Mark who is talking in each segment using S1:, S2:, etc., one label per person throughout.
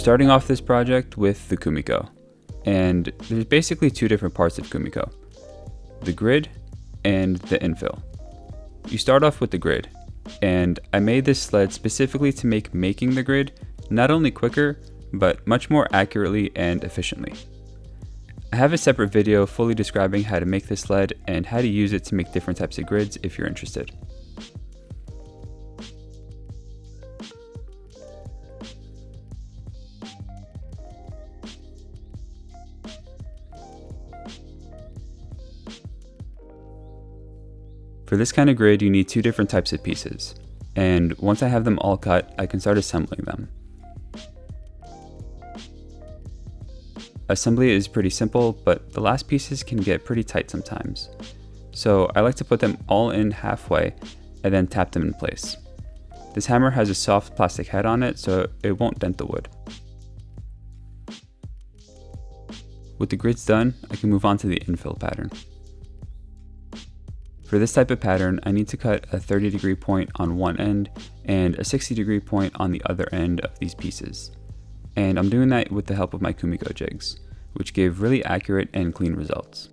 S1: starting off this project with the Kumiko, and there's basically two different parts of Kumiko, the grid and the infill. You start off with the grid, and I made this sled specifically to make making the grid not only quicker, but much more accurately and efficiently. I have a separate video fully describing how to make this sled and how to use it to make different types of grids if you're interested. For this kind of grid, you need two different types of pieces, and once I have them all cut, I can start assembling them. Assembly is pretty simple, but the last pieces can get pretty tight sometimes. So I like to put them all in halfway and then tap them in place. This hammer has a soft plastic head on it, so it won't dent the wood. With the grids done, I can move on to the infill pattern. For this type of pattern, I need to cut a 30 degree point on one end and a 60 degree point on the other end of these pieces. And I'm doing that with the help of my Kumiko jigs, which gave really accurate and clean results.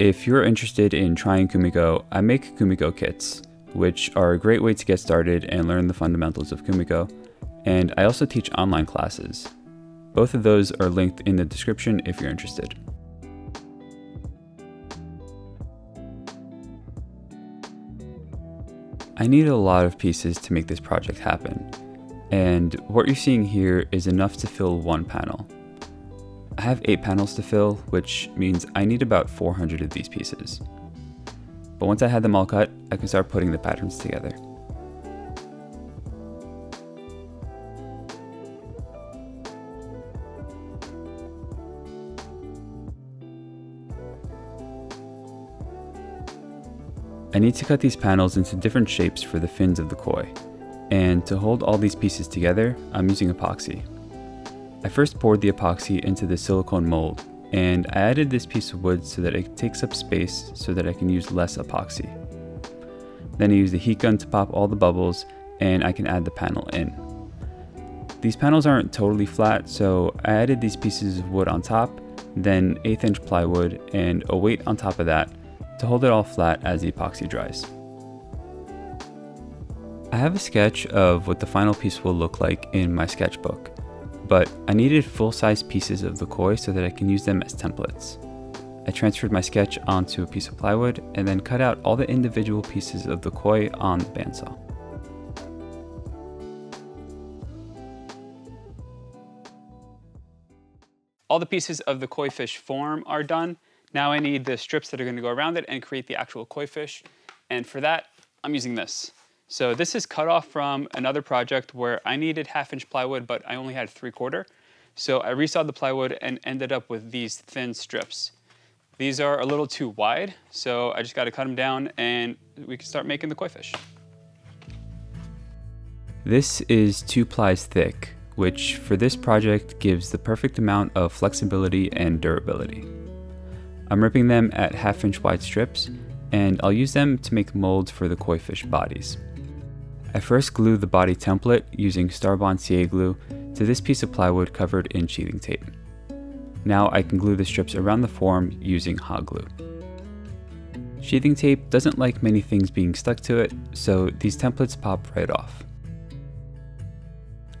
S1: If you're interested in trying Kumiko, I make Kumiko kits, which are a great way to get started and learn the fundamentals of Kumiko, and I also teach online classes. Both of those are linked in the description if you're interested. I needed a lot of pieces to make this project happen, and what you're seeing here is enough to fill one panel. I have 8 panels to fill, which means I need about 400 of these pieces. But once I had them all cut, I can start putting the patterns together. I need to cut these panels into different shapes for the fins of the koi. And to hold all these pieces together, I'm using epoxy. I first poured the epoxy into the silicone mold, and I added this piece of wood so that it takes up space so that I can use less epoxy. Then I use the heat gun to pop all the bubbles, and I can add the panel in. These panels aren't totally flat, so I added these pieces of wood on top, then 8th inch plywood, and a weight on top of that to hold it all flat as the epoxy dries. I have a sketch of what the final piece will look like in my sketchbook, but I needed full-size pieces of the koi so that I can use them as templates. I transferred my sketch onto a piece of plywood and then cut out all the individual pieces of the koi on the bandsaw. All the pieces of the koi fish form are done. Now I need the strips that are gonna go around it and create the actual koi fish. And for that, I'm using this. So this is cut off from another project where I needed half inch plywood, but I only had three quarter. So I resawed the plywood and ended up with these thin strips. These are a little too wide, so I just gotta cut them down and we can start making the koi fish. This is two plies thick, which for this project gives the perfect amount of flexibility and durability. I'm ripping them at half inch wide strips, and I'll use them to make molds for the koi fish bodies. I first glued the body template using Starbond CA glue to this piece of plywood covered in sheathing tape. Now I can glue the strips around the form using hot glue. Sheathing tape doesn't like many things being stuck to it, so these templates pop right off.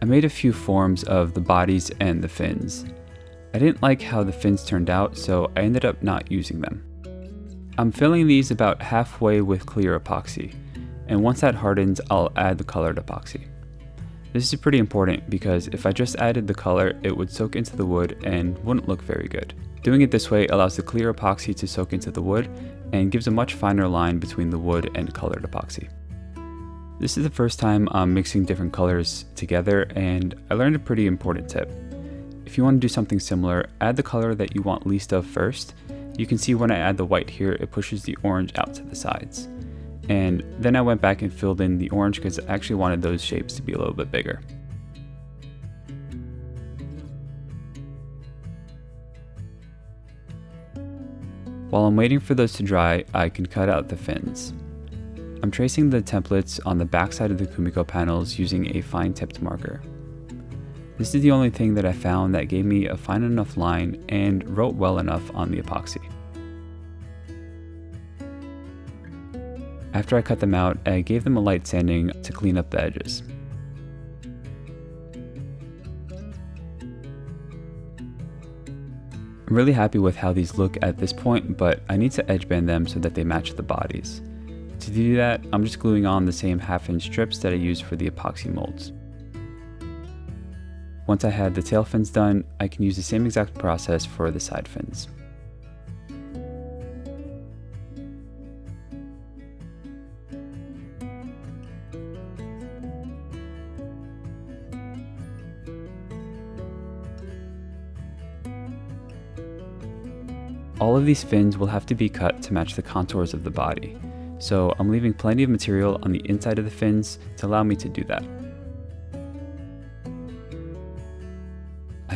S1: I made a few forms of the bodies and the fins. I didn't like how the fins turned out, so I ended up not using them. I'm filling these about halfway with clear epoxy, and once that hardens, I'll add the colored epoxy. This is pretty important because if I just added the color, it would soak into the wood and wouldn't look very good. Doing it this way allows the clear epoxy to soak into the wood and gives a much finer line between the wood and colored epoxy. This is the first time I'm mixing different colors together and I learned a pretty important tip. If you want to do something similar, add the color that you want least of first. You can see when I add the white here, it pushes the orange out to the sides. And then I went back and filled in the orange because I actually wanted those shapes to be a little bit bigger. While I'm waiting for those to dry, I can cut out the fins. I'm tracing the templates on the backside of the Kumiko panels using a fine tipped marker. This is the only thing that I found that gave me a fine enough line and wrote well enough on the epoxy. After I cut them out, I gave them a light sanding to clean up the edges. I'm really happy with how these look at this point, but I need to edge band them so that they match the bodies. To do that, I'm just gluing on the same half inch strips that I used for the epoxy molds. Once I had the tail fins done, I can use the same exact process for the side fins. All of these fins will have to be cut to match the contours of the body, so I'm leaving plenty of material on the inside of the fins to allow me to do that.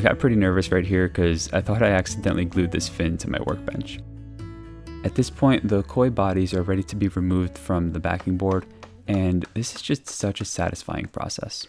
S1: Got pretty nervous right here because I thought I accidentally glued this fin to my workbench. At this point, the koi bodies are ready to be removed from the backing board, and this is just such a satisfying process.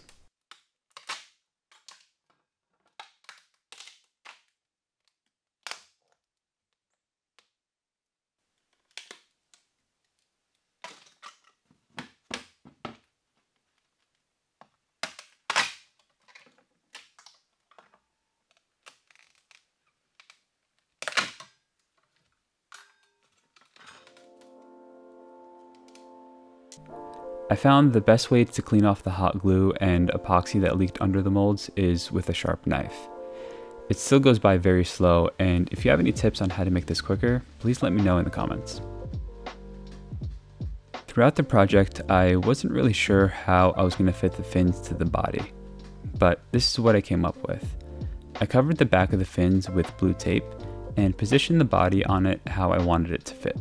S1: I found the best way to clean off the hot glue and epoxy that leaked under the molds is with a sharp knife. It still goes by very slow, and if you have any tips on how to make this quicker, please let me know in the comments. Throughout the project, I wasn't really sure how I was going to fit the fins to the body, but this is what I came up with. I covered the back of the fins with blue tape and positioned the body on it how I wanted it to fit.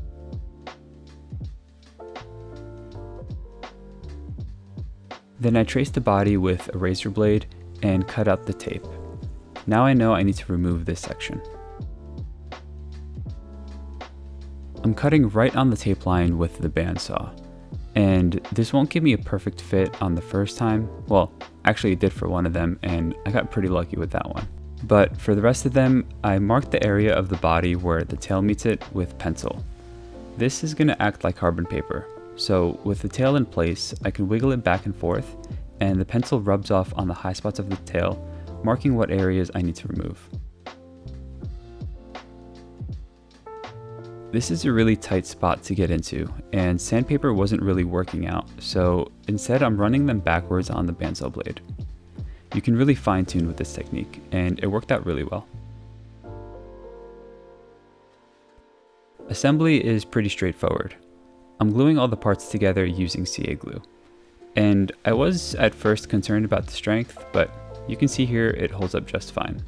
S1: Then I traced the body with a razor blade and cut out the tape. Now I know I need to remove this section. I'm cutting right on the tape line with the bandsaw, and this won't give me a perfect fit on the first time. Well, actually it did for one of them, and I got pretty lucky with that one. But for the rest of them, I marked the area of the body where the tail meets it with pencil. This is going to act like carbon paper, so with the tail in place, I can wiggle it back and forth, and the pencil rubs off on the high spots of the tail, marking what areas I need to remove. This is a really tight spot to get into, and sandpaper wasn't really working out, so instead I'm running them backwards on the bandsaw blade. You can really fine tune with this technique, and it worked out really well. Assembly is pretty straightforward. I'm gluing all the parts together using CA glue. And I was at first concerned about the strength, but you can see here it holds up just fine.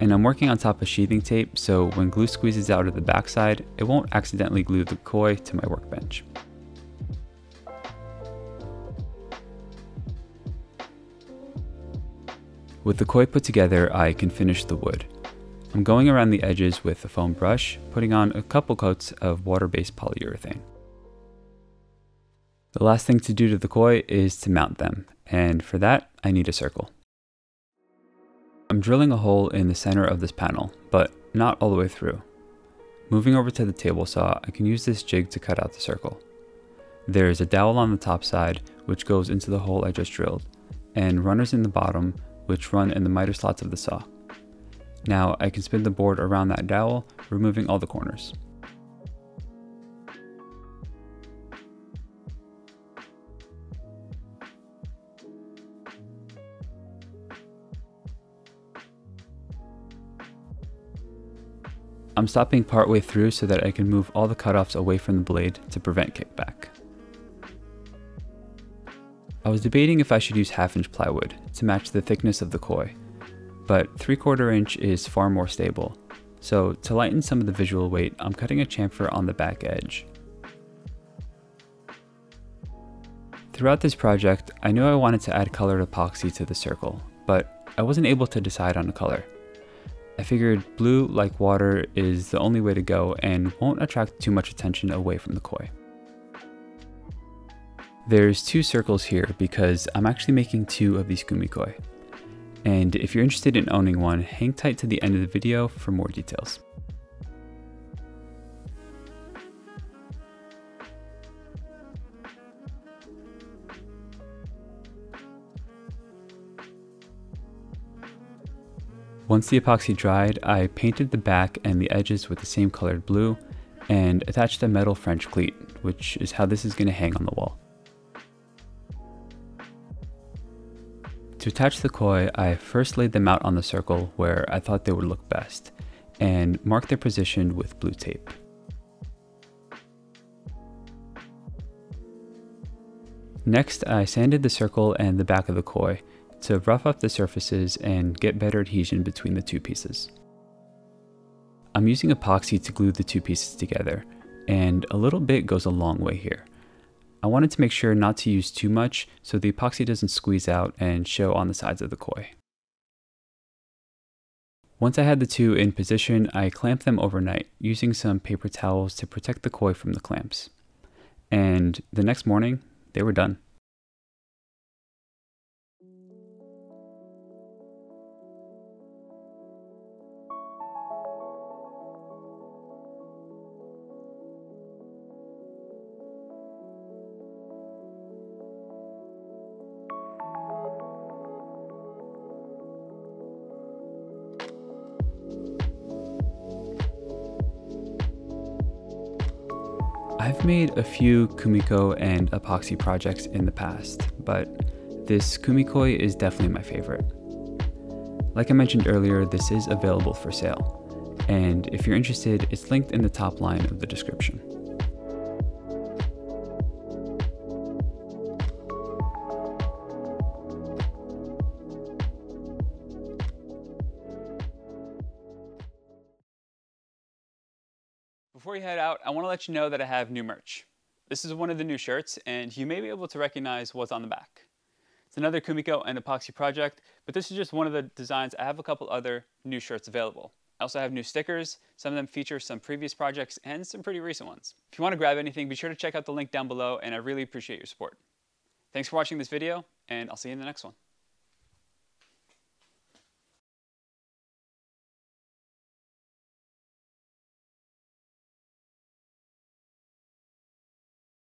S1: And I'm working on top of sheathing tape, so when glue squeezes out of the backside, it won't accidentally glue the koi to my workbench. With the koi put together, I can finish the wood. I'm going around the edges with a foam brush, putting on a couple coats of water-based polyurethane. The last thing to do to the koi is to mount them, and for that, I need a circle. I'm drilling a hole in the center of this panel, but not all the way through. Moving over to the table saw, I can use this jig to cut out the circle. There is a dowel on the top side, which goes into the hole I just drilled, and runners in the bottom, which run in the miter slots of the saw. Now I can spin the board around that dowel, removing all the corners. I'm stopping partway through so that I can move all the cutoffs away from the blade to prevent kickback. I was debating if I should use half inch plywood to match the thickness of the koi, but 3 quarter inch is far more stable. So to lighten some of the visual weight, I'm cutting a chamfer on the back edge. Throughout this project, I knew I wanted to add colored epoxy to the circle, but I wasn't able to decide on a color. I figured blue, like water, is the only way to go and won't attract too much attention away from the koi. There's two circles here because I'm actually making two of these kumikoi. And if you're interested in owning one, hang tight to the end of the video for more details. Once the epoxy dried, I painted the back and the edges with the same colored blue and attached a metal French cleat, which is how this is going to hang on the wall. To attach the koi, I first laid them out on the circle where I thought they would look best, and marked their position with blue tape. Next, I sanded the circle and the back of the koi to rough up the surfaces and get better adhesion between the two pieces. I'm using epoxy to glue the two pieces together, and a little bit goes a long way here. I wanted to make sure not to use too much so the epoxy doesn't squeeze out and show on the sides of the koi. Once I had the two in position, I clamped them overnight using some paper towels to protect the koi from the clamps. And the next morning, they were done. I've made a few Kumiko and epoxy projects in the past, but this Kumikoi is definitely my favorite. Like I mentioned earlier, this is available for sale, and if you're interested, it's linked in the top line of the description.
S2: Before you head out, I want to let you know that I have new merch. This is one of the new shirts, and you may be able to recognize what's on the back. It's another Kumiko and epoxy project, but this is just one of the designs. I have a couple other new shirts available. I also have new stickers. Some of them feature some previous projects and some pretty recent ones. If you want to grab anything, be sure to check out the link down below, and I really appreciate your support. Thanks for watching this video, and I'll see you in the next one.